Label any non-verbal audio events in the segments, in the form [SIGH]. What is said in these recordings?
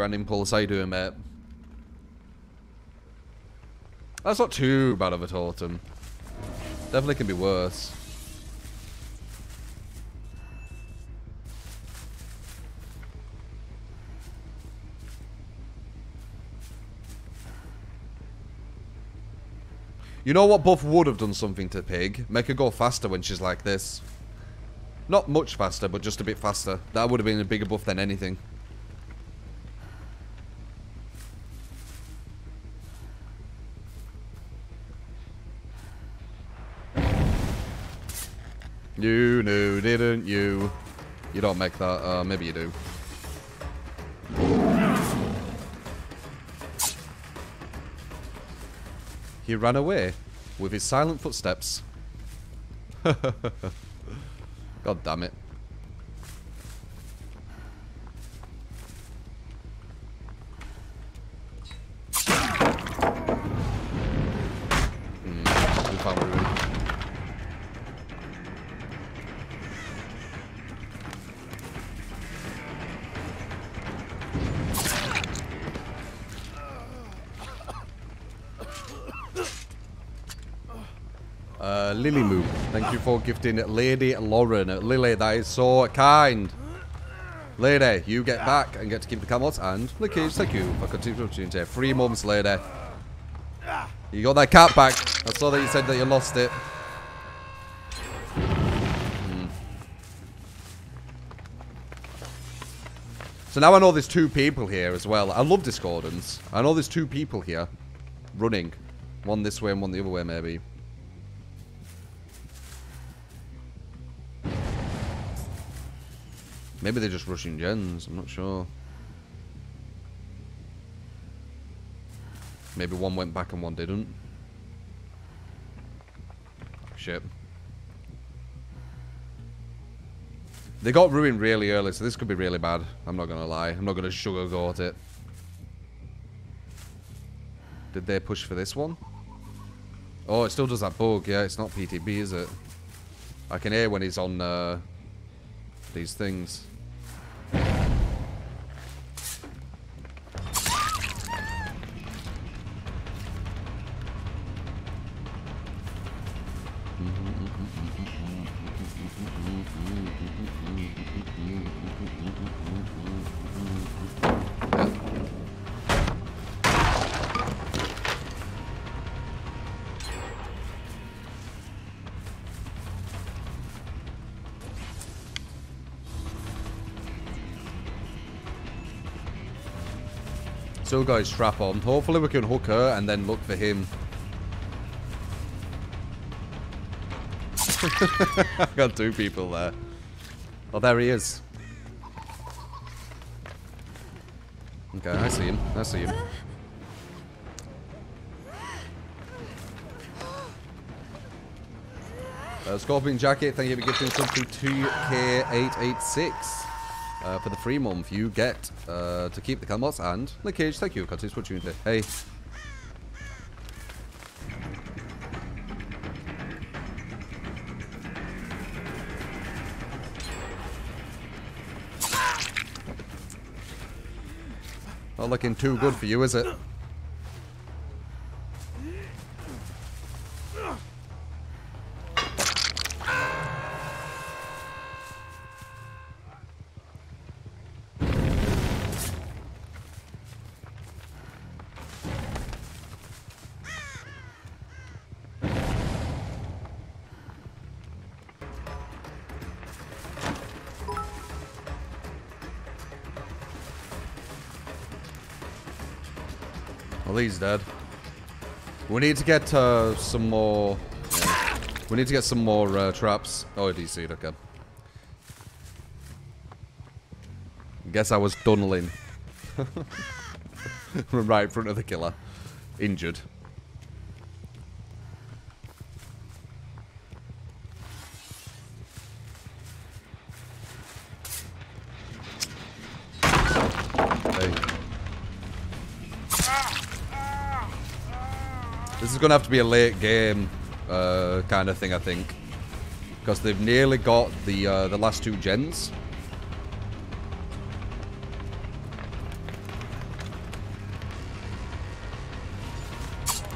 Grand Impulse, how you doing, mate? That's not too bad of a totem. Definitely can be worse. You know what buff would have done something to Pig? Make her go faster when she's like this. Not much faster, but just a bit faster. That would have been a bigger buff than anything. You knew, didn't you? You don't make that. Uh, maybe you do. He ran away with his silent footsteps. [LAUGHS] God damn it. Uh, Lily Moo, thank you for gifting Lady Lauren. Lily, that is so kind. Lady, you get back and get to keep the camels. And Lickage, thank you for continuing opportunity. Three months, later. You got that cat back. I saw that you said that you lost it. Hmm. So now I know there's two people here as well. I love Discordance. I know there's two people here running. One this way and one the other way, maybe. Maybe they're just rushing gens. I'm not sure. Maybe one went back and one didn't. Shit. They got ruined really early, so this could be really bad. I'm not gonna lie. I'm not gonna sugarcoat it. Did they push for this one? Oh, it still does that bug. Yeah, it's not PTB, is it? I can hear when he's on uh, these things. Still his strap on. Hopefully we can hook her and then look for him. I [LAUGHS] got two people there. Oh, there he is. Okay, I see him. I see him. Uh, Scorpion Jacket, thank you for gifting something to 2K886. Uh, for the free month, you get uh, to keep the Calmots and the cage. Thank you, Curtis, for tuning in. Hey. Not looking too good for you, is it? Well, he's dead. We need to get uh, some more. We need to get some more uh, traps. Oh, DC, okay. Guess I was tunneling. [LAUGHS] right in front of the killer. Injured. This is going to have to be a late game uh, kind of thing, I think. Because they've nearly got the uh, the last two gens.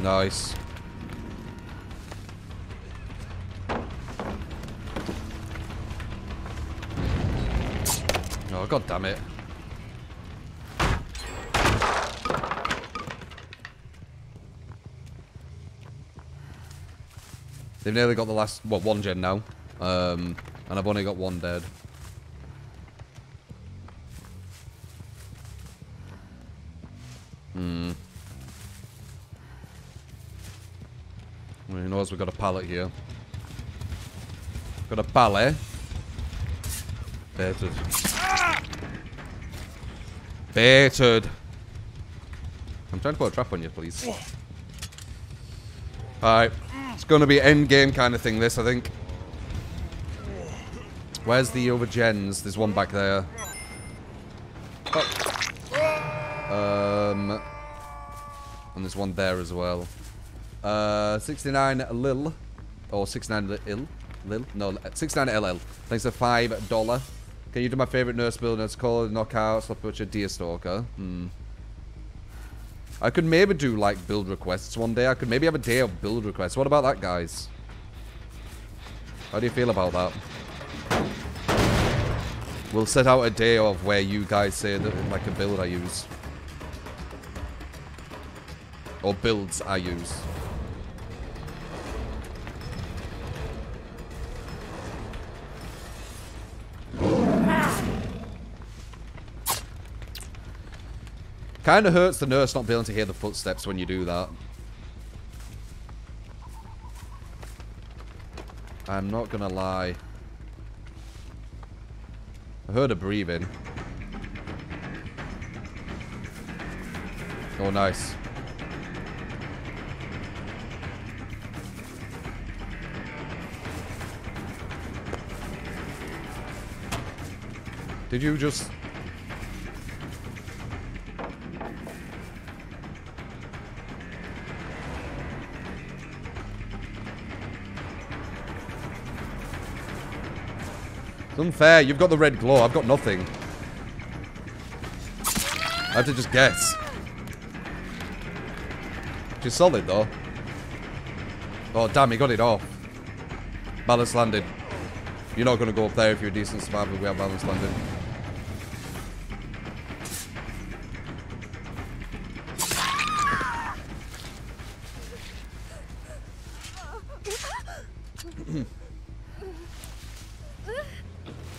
Nice. Oh, god damn it. They've nearly got the last, what, one gen now. Um, and I've only got one dead. Hmm. He knows we've got a pallet here. Got a pallet. Baited. Baited. I'm trying to put a trap on you, please. Alright. It's going to be end game kind of thing, this, I think. Where's the other gens? There's one back there. Oh. Um, and there's one there as well. Uh, 69 Lil. Or 69 Lil. Lil? No, 69 LL. Thanks for $5. Can you do my favorite nurse build? It's called Knockout, Sloppy Butcher, Deer Stalker. Hmm. I could maybe do, like, build requests one day. I could maybe have a day of build requests. What about that, guys? How do you feel about that? We'll set out a day of where you guys say that, like, a build I use. Or builds I use. Kind of hurts the nurse not being able to hear the footsteps when you do that. I'm not gonna lie. I heard her breathing. Oh, nice. Did you just... Unfair. You've got the red glow. I've got nothing. I have to just guess. She's solid, though. Oh, damn, he got it off. Balanced Landing. You're not going to go up there if you're a decent survivor. We have Balanced Landing.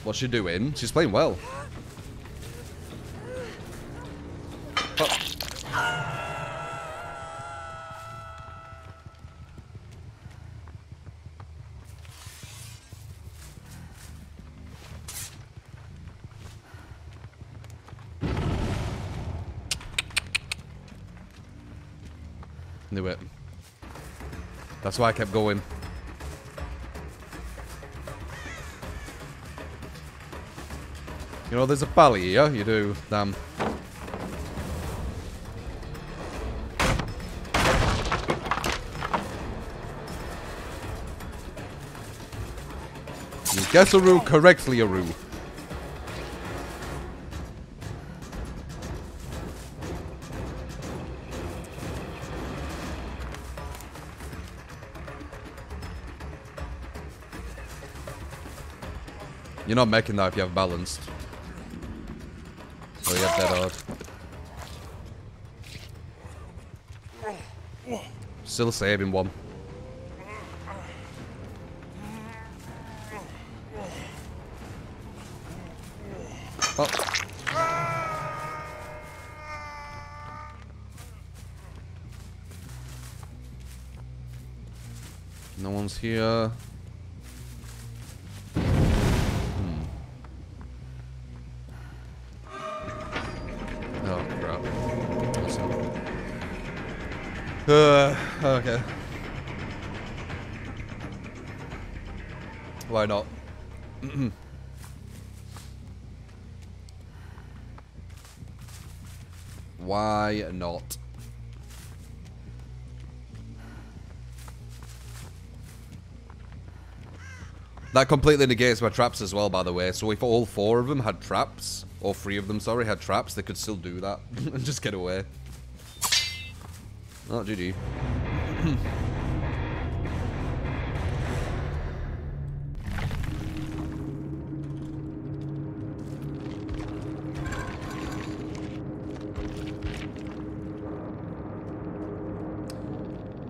What's she doing? She's playing well. Knew it. That's why I kept going. You know, there's a bally here. You do. Damn. You guess a roo correctly, a roo. You're not making that if you have balanced. That odd. Still saving one. Oh. No one's here. Uh, okay. Why not? [CLEARS THROAT] Why not? That completely negates my traps as well, by the way. So if all four of them had traps, or three of them, sorry, had traps, they could still do that [LAUGHS] and just get away. Oh, GG.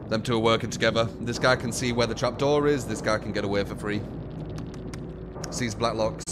Them two are working together. This guy can see where the trapdoor is. This guy can get away for free. Sees Blacklocks.